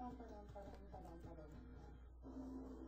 Pam, padam, padam, padam, padam.